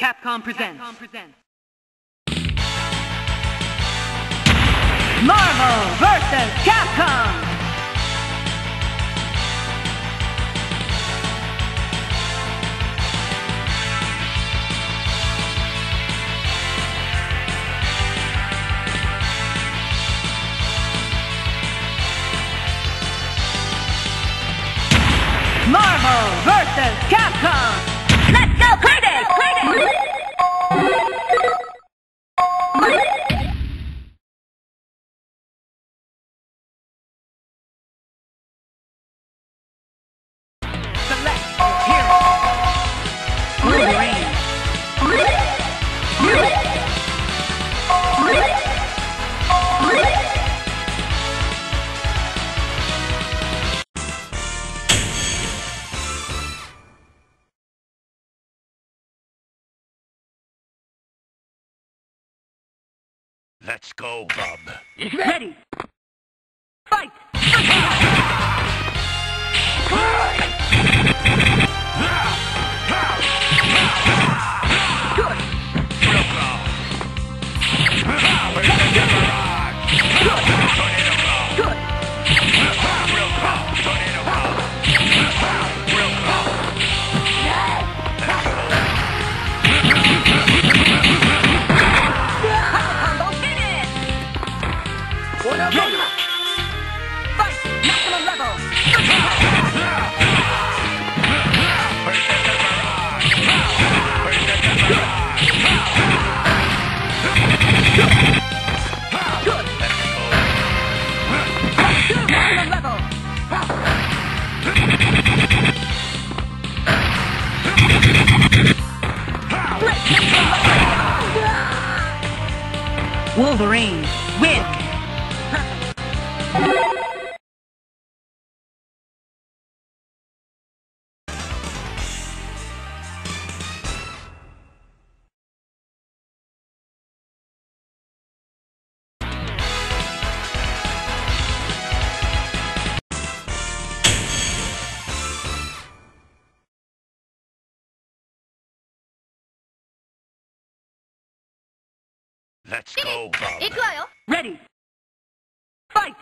Capcom presents. Marvel vs. Capcom. Let's go, bub. Ready. Fight! Let's go, Bob. Ready. Ready. Fight!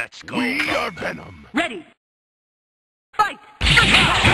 Let's go, we are Venom. Ready. Fight! Fight!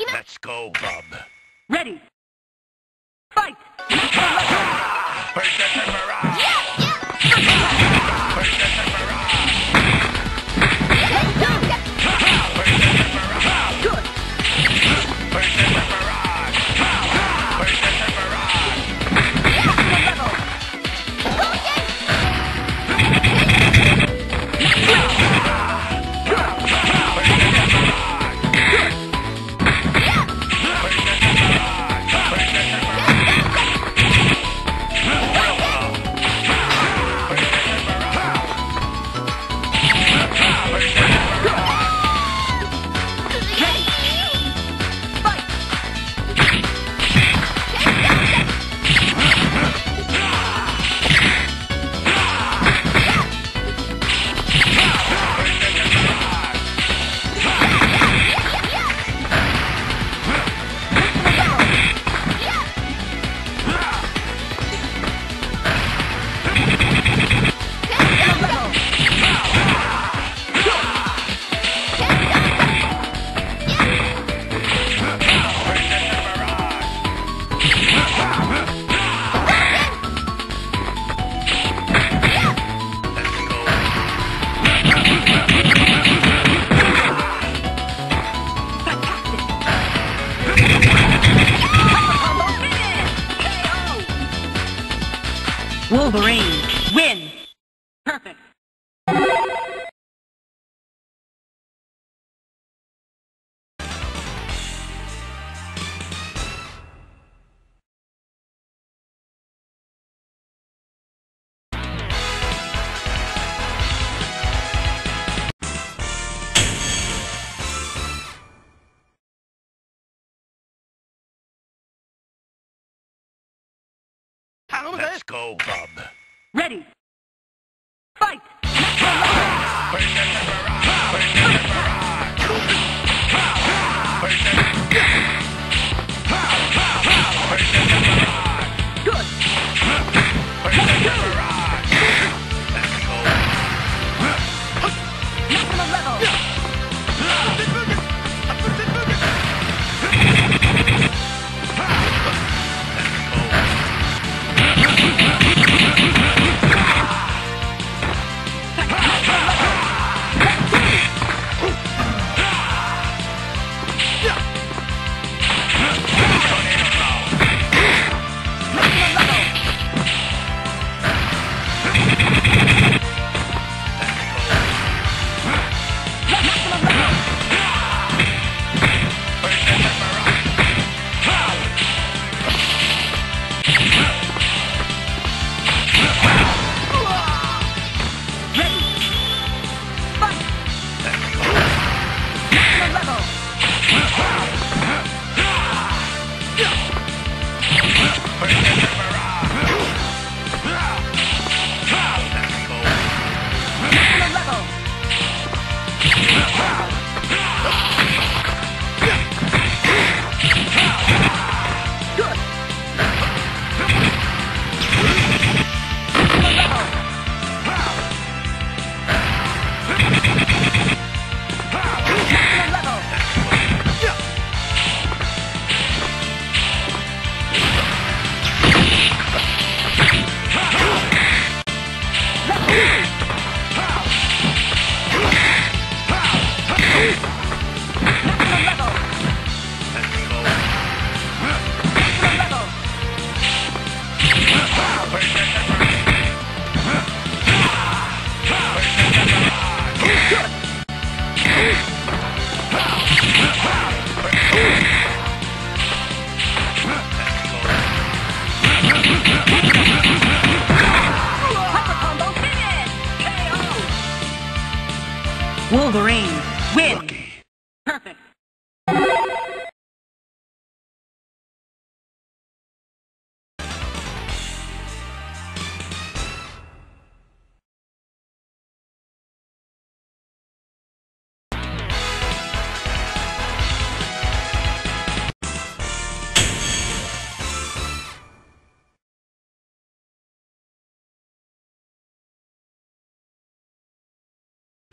きな Let's go, Bub. Ready. Fight. Mirage! Let's go, Bub. Ready. Fight. Persistent Mirage! Persistent Mirage! Persistent Persistent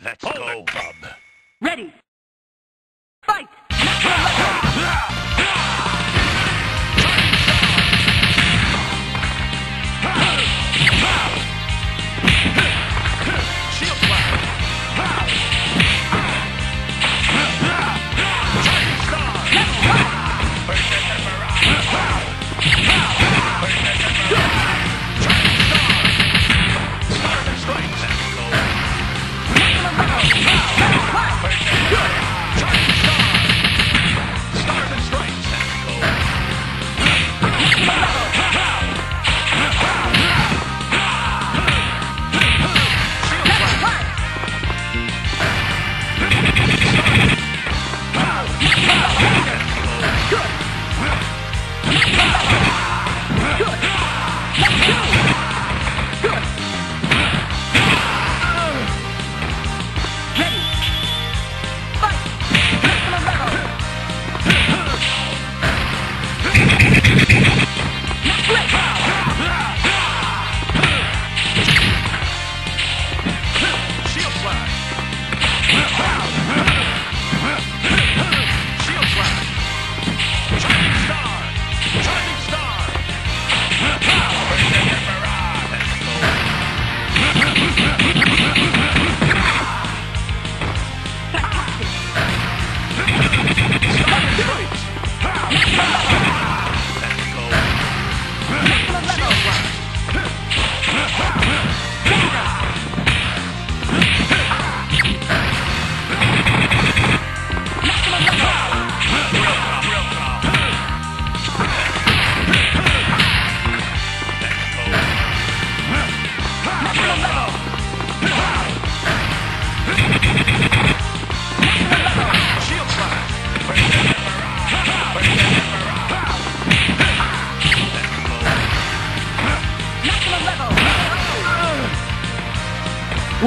Let's Hold go, it. Bub. Ready. Fight!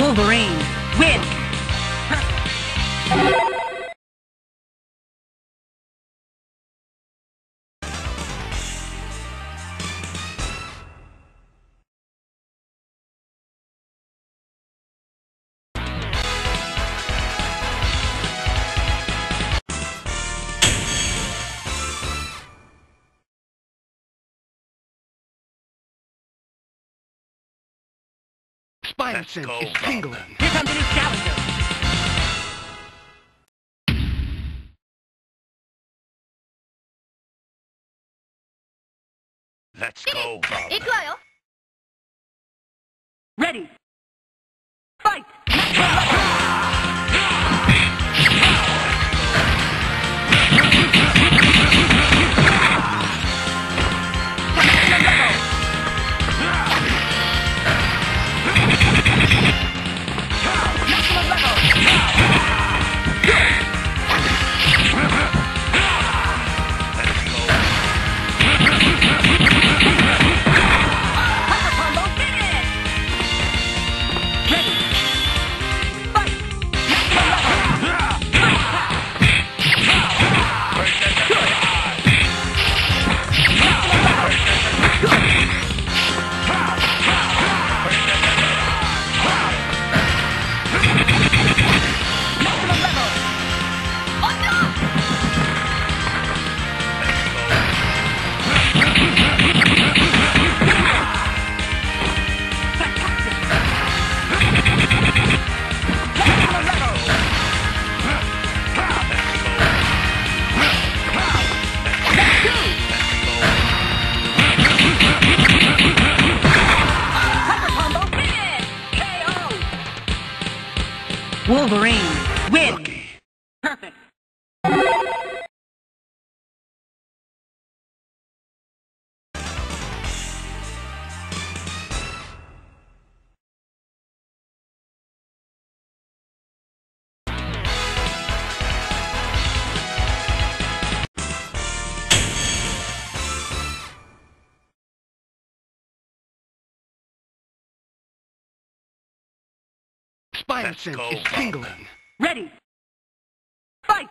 Wolverine wins. spider sense is tingling. Here comes a new challenger. Let's go, Bob. Ready. Fight. Spider Sense go, is tingling. Ready. Fight!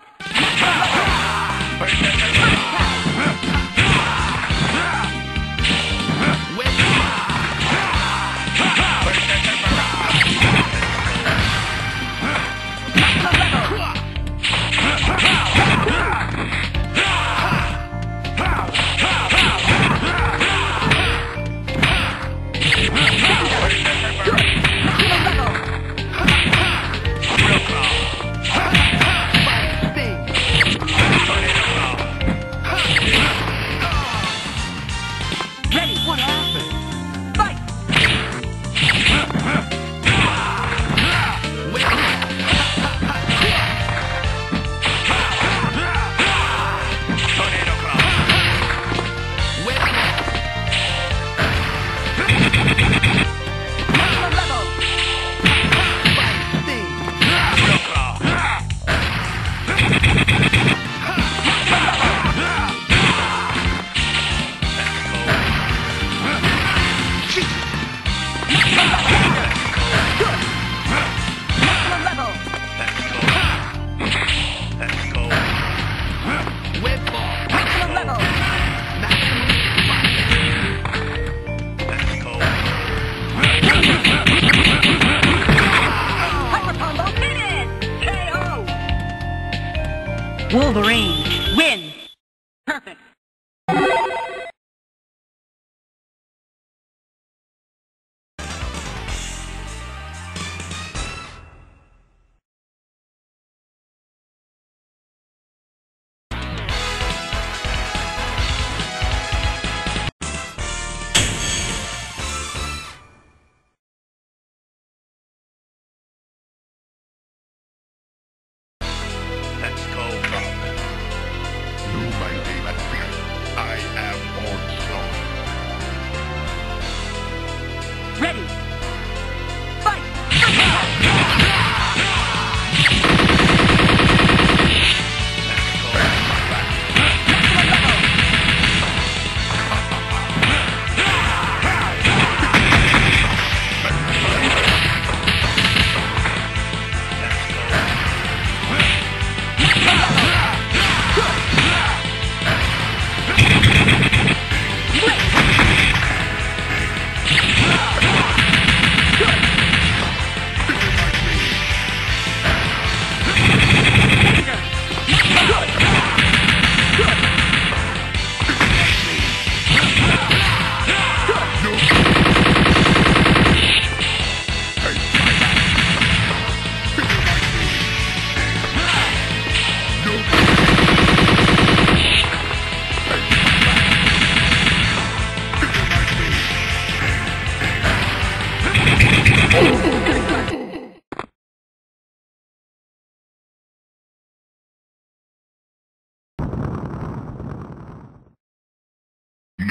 No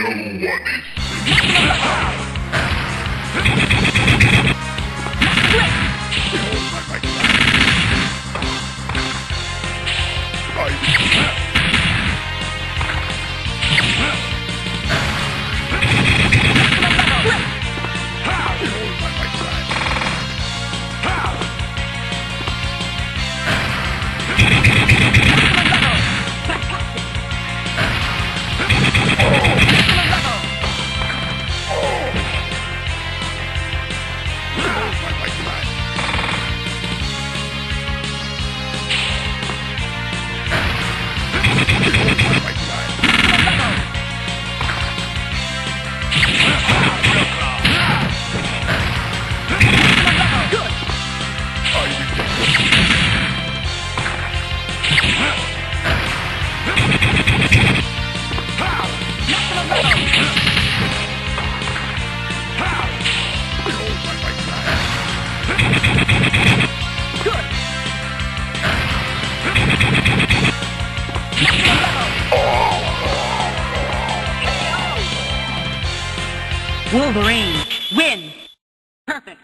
one is Wolverine, win! Perfect!